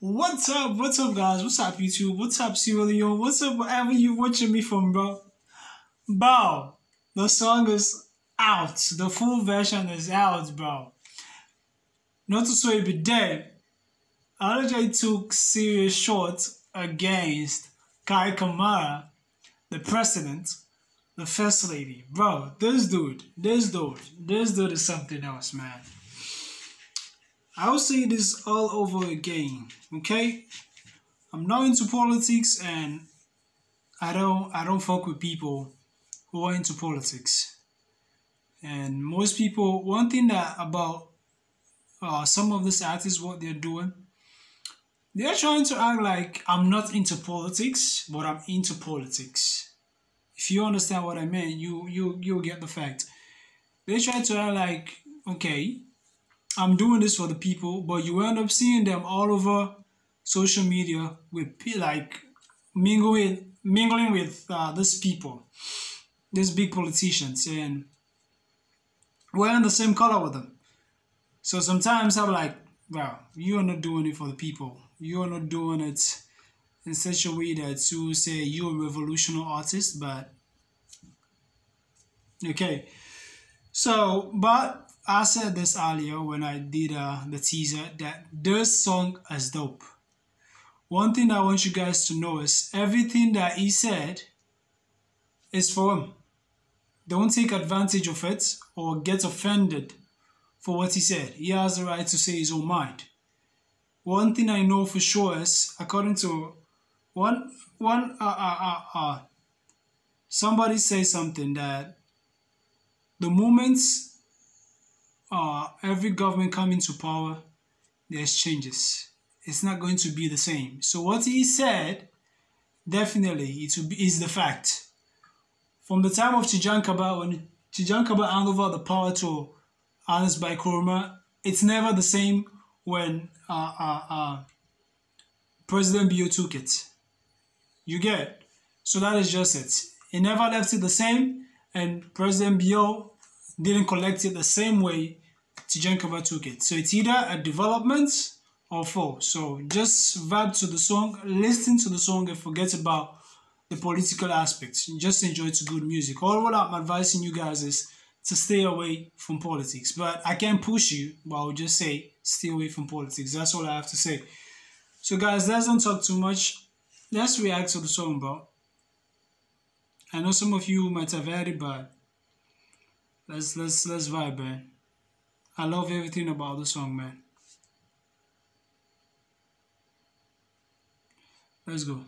What's up? What's up, guys? What's up, YouTube? What's up, Sierra Leone? What's up, wherever you watching me from, bro? Bro, the song is out. The full version is out, bro. Not to say be dead. LAJ took serious shots against Kei Kamara, the president, the first lady. Bro, this dude, this dude, this dude is something else, man. I'll say this all over again, okay? I'm not into politics and I don't I don't fuck with people who are into politics. And most people one thing that about uh, some of these artists what they're doing they're trying to act like I'm not into politics, but I'm into politics. If you understand what I mean, you you you'll get the fact. They try to act like, okay, I'm doing this for the people, but you end up seeing them all over social media with like mingling mingling with uh, these people, these big politicians, and wearing the same color with them. So sometimes I'm like, well, you are not doing it for the people. You are not doing it in such a way that you say you're a revolutionary artist, but okay. So, but I said this earlier when I did uh, the teaser that this song is dope. One thing I want you guys to know is everything that he said is for him. Don't take advantage of it or get offended for what he said. He has the right to say his own mind. One thing I know for sure is, according to one one uh, uh, uh, uh somebody say something that the moments uh, every government coming to power, there's changes. It's not going to be the same. So what he said, definitely, it is the fact. From the time of Tejan Kabbah, when Tejan Kabbah handed over the power to Ernest Bai Koroma, it's never the same when uh, uh, uh, President Bio took it. You get? So that is just it. He never left it the same, and President Bio didn't collect it the same way Tejan Kabbah took it. So it's either a development or fall. So just vibe to the song, listen to the song and forget about the political aspects. Just enjoy it's good music. All what I'm advising you guys is to stay away from politics. But I can't push you, but I'll just say stay away from politics. That's all I have to say. So guys, let's don't talk too much. Let's react to the song, bro. I know some of you might have heard it, but let's let's let's vibe, man. I love everything about the song, man. Let's go.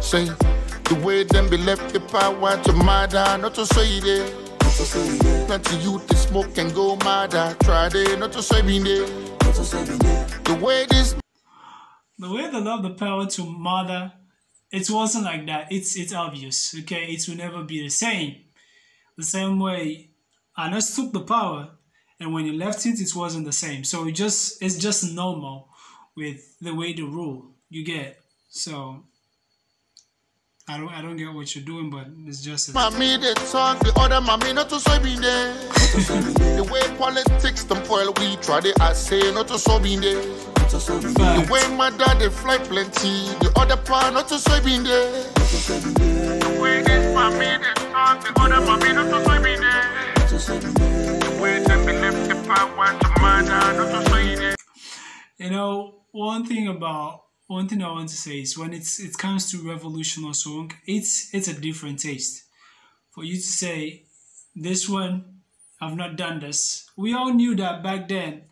Say the way them be left the power to not to say it. Plenty youth they smoke and go mad. I tried it, not to say me The way this the way they love the power to mother, it wasn't like that. It's it's obvious. Okay, it will never be the same. The same way Anas took the power and when he left it it wasn't the same. So it just it's just normal with the way the rule you get. So I don't I don't get what you're doing, but it's just. Mommy, they talk the other mommy not to there. the way politics them spoil we try they I say not to so be there. The way my dad they fly plenty, the other part not to there. The way this mommy they talk the other mommy not to say be there. The way they be the power to murder not to say there. You know, one thing about one thing I want to say is when it's it comes to revolutionary song, it's it's a different taste. For you to say this one, I've not done this. We all knew that back then.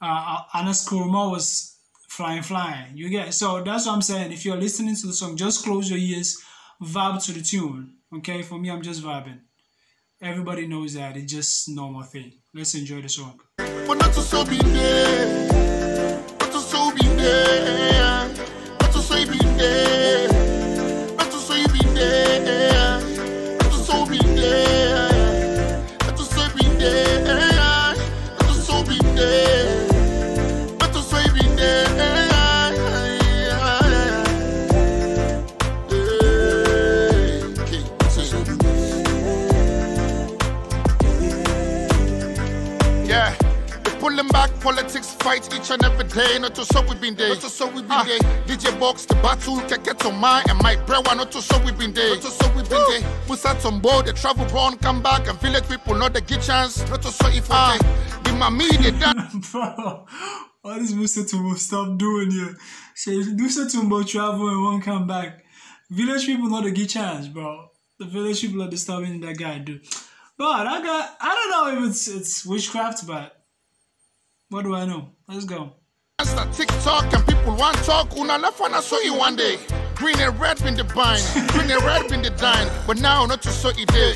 Uh, Ernest Koroma was flying, flying. You get so that's what I'm saying. If you're listening to the song, just close your ears, vibe to the tune. Okay, for me, I'm just vibing. Everybody knows that it's just normal thing. Let's enjoy the song to be there. To be there. To be there. To be there. wanna be there. Yeah each and every day. Not to so we been there. Not to so we been ah, there. DJ Box, the battle, can get on mine. And my brewer, not to so we been there. Not to so we been there. Put out on board, the travel run, come back, and village people not the get chance. Not to so if I. The mommy, the dad. Bro, what is Musa Tombo stop doing here? Say Musa Tombo travel and won't come back. Village people not a get chance, bro. The village people are disturbing that guy, dude. But I got I don't know if it's it's witchcraft, but what do I know? Let's go. That's the TikTok and people want talk. Una I saw you one day. Green and red been the bind, green and red been the dine. But now not to show it there.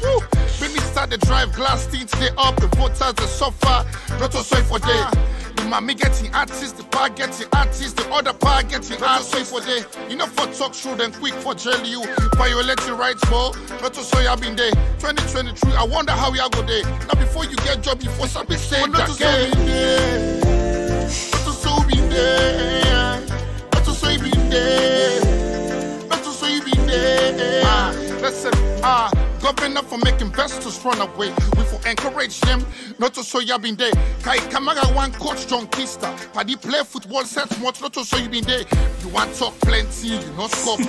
Billy start the drive, glass tints they up, the voters the suffer. Not to it for day. Mommy getting artists, the bar getting artists, the other bar getting artists for day. You know for talk show then quick for jail you. Violating rights for not to show you been there. 2023, I wonder how we are go there. Now before you get job, before somebody say that show me there. Not to show me there. Not to you been there. Not to you been there. Ah, listen, ah, governor for making investors run away. We for encourage them not to show you been there. Kei Kamara one coach John Keister. Paddy play football set much not to show you been there. You want talk plenty, you not score.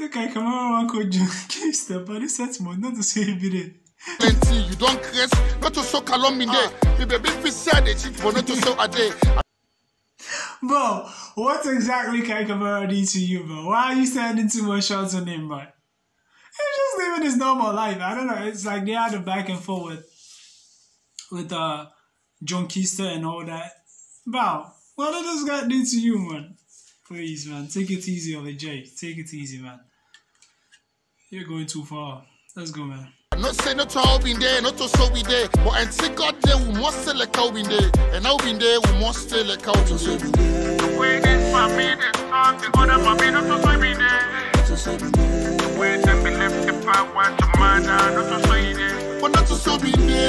So can I come on one code John but this set more not to say he be there. plenty, you don't curse. Not to show in there. You baby fi say they cheat, but not to show a day. Bro, what exactly Kei Kamara do to you, bro? Why are you sending too much shots on him, bro? He's just living his normal life. I don't know. It's like they had a back and forth with uh John Keister and all that. Bro, what did this guy do to you, man? Please, man, take it easy on the J. Take it easy, man. You're going too far. Let's go, man. Not say not to all been there, not to so be there. But until God there, we must still like how been there. And now been there, we must still like how there. The way this family, the song, the other family, not to show me there. The way them be left the power to man, not to show you there. But not to so be there.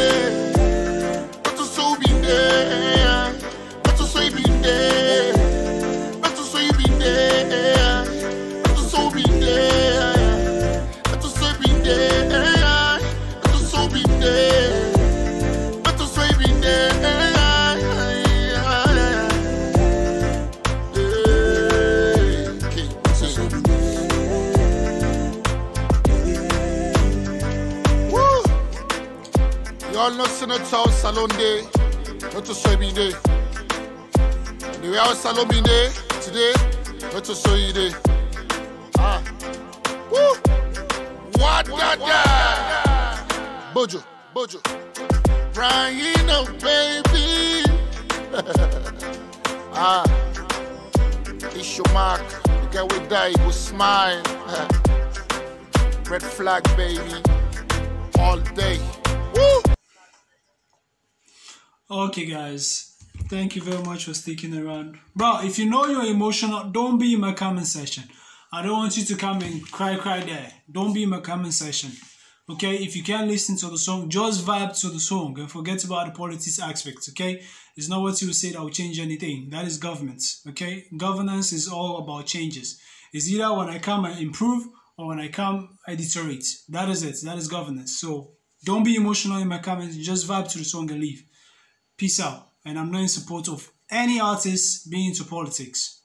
Y'all know Senator Salon Day, not to me day. The way Salon day today, not to you day. Ah, woo! What da da? Bojo, Bojo, crying up, baby. ah, it's your mark. The guy will die, will smile. Red flag, baby, all day. Okay, guys. Thank you very much for sticking around. Bro, if you know you're emotional, don't be in my comment section. I don't want you to come and cry, cry there. Don't be in my comment section. Okay, if you can't listen to the song, just vibe to the song and forget about the politics aspects. Okay, it's not what you say that will change anything. That is government. Okay, governance is all about changes. It's either when I come and improve or when I come I deteriorate. That is it. That is governance. So don't be emotional in my comments. Just vibe to the song and leave. Peace out. And I'm not in support of any artist being into politics.